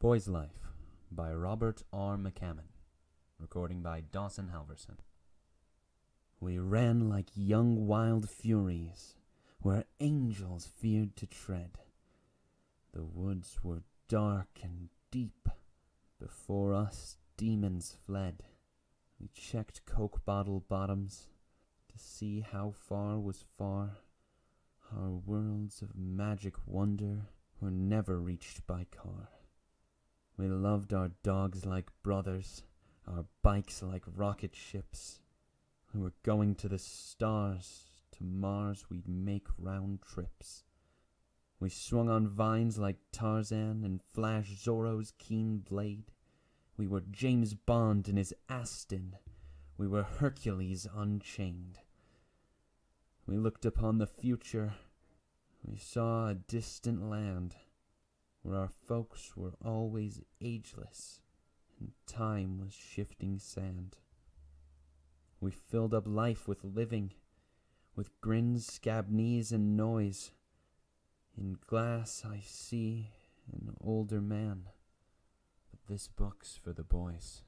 Boy's Life by Robert R. McCammon. Recording by Dawson Halverson. We ran like young wild furies where angels feared to tread. The woods were dark and deep. Before us, demons fled. We checked Coke bottle bottoms to see how far was far. Our worlds of magic wonder were never reached by car. We loved our dogs like brothers, our bikes like rocket ships. We were going to the stars, to Mars we'd make round trips. We swung on vines like Tarzan and flashed Zorro's keen blade. We were James Bond in his Aston. We were Hercules unchained. We looked upon the future. We saw a distant land where our folks were always ageless and time was shifting sand. We filled up life with living, with grins, scab knees, and noise. In glass I see an older man, but this book's for the boys.